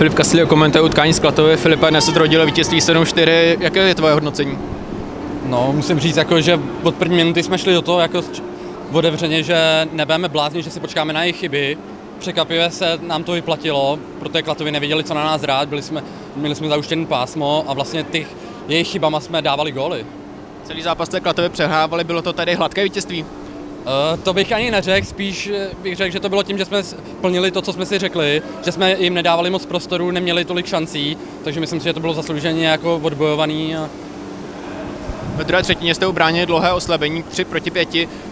Filip Kaslio komentuje utkání z Klatovy. Filipe, dnes se zrodilo vítězství 7-4. Jaké je tvoje hodnocení? No, musím říct, jako, že od první minuty jsme šli do toho jako otevřeně, že nebudeme blázni, že si počkáme na jejich chyby. Překvapivě se nám to vyplatilo, protože Klatovy nevěděli, co na nás rád, byli jsme, měli jsme zauštěný pásmo a vlastně těch jejich chybama jsme dávali góly. Celý zápas té Klatovy přehrávali, bylo to tady hladké vítězství? Uh, to bych ani neřekl, spíš bych řekl, že to bylo tím, že jsme plnili to, co jsme si řekli, že jsme jim nedávali moc prostoru, neměli tolik šancí, takže myslím si, že to bylo zaslouženě jako odbojovaný. A... Ve druhé třetině jste ubránili dlouhé oslabení 3 proti 5.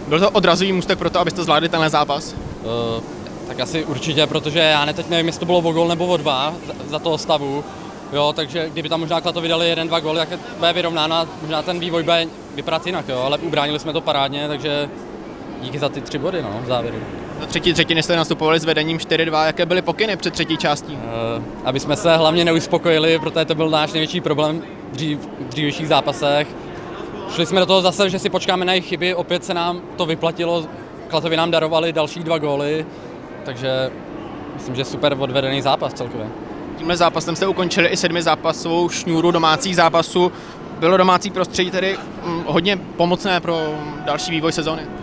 Byl to odrazový můstek pro to, abyste zvládli tenhle zápas? Uh, tak asi určitě, protože já ne, teď nevím, jestli to bylo o gol nebo o dva za toho stavu. Jo, takže kdyby tam možná Klato vydali jeden, dva góly, jak bude vyrovnána, možná ten vývoj bude vypadat jinak, jo, ale ubránili jsme to parádně, takže díky za ty tři body no, v závěru. Do třetí třetiny jste nastupovali s vedením 4-2. Jaké byly pokyny před třetí částí? Uh, aby jsme se hlavně neuspokojili, protože to byl náš největší problém v, dřív, v dřívějších zápasech. Šli jsme do toho zase, že si počkáme na jejich chyby, opět se nám to vyplatilo, Klatovi nám darovali další dva góly, takže myslím, že super odvedený zápas celkově. Tímhle zápasem jste ukončili i sedmi zápasovou šňůru domácích zápasů. Bylo domácí prostředí tedy hm, hodně pomocné pro další vývoj sezóny?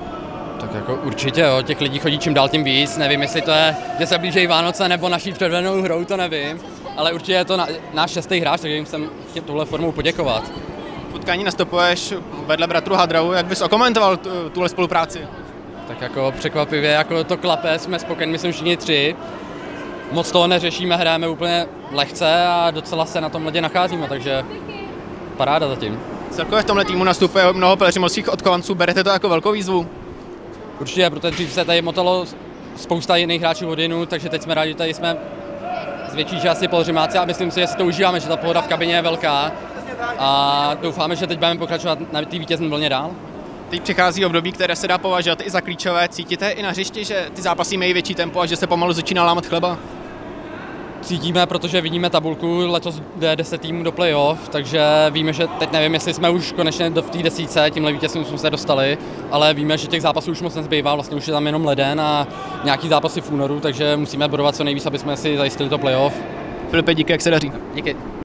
Tak jako určitě, jo, těch lidí chodí čím dál tím víc, nevím, jestli to je, že se blíží Vánoce nebo naší předvedenou hrou, to nevím, ale určitě je to na, náš šestý hráč, takže jim jsem chtěl tuhle formou poděkovat. Utkání nastupuješ vedle bratru Hadrau, jak bys okomentoval tuhle spolupráci? Tak jako překvapivě, jako to klape, jsme spokojeni, myslím všichni tři. Moc toho neřešíme, hrajeme úplně lehce a docela se na tom ledě nacházíme, takže paráda zatím. Celkově v tomhle týmu nastupuje mnoho pelřimovských odkovanců, berete to jako velkou výzvu? Určitě, protože dřív se tady motalo spousta jiných hráčů od jinu, takže teď jsme rádi, že tady jsme z větší části polřimáci a myslím si, že si to užíváme, že ta pohoda v kabině je velká a doufáme, že teď budeme pokračovat na té vítězné vlně dál. Teď přichází období, které se dá považovat i za klíčové. Cítíte i na hřišti, že ty zápasy mají větší tempo a že se pomalu začíná lámat chleba? Cítíme, protože vidíme tabulku, letos jde 10 týmů do playoff, takže víme, že teď nevím, jestli jsme už konečně do té desíce, tímhle vítězstvím jsme se dostali, ale víme, že těch zápasů už moc nezbývá, vlastně už je tam jenom leden a nějaký zápasy v únoru, takže musíme bodovat co nejvíc, aby jsme si zajistili to playoff. Filipe, díky, jak se daří. Díky.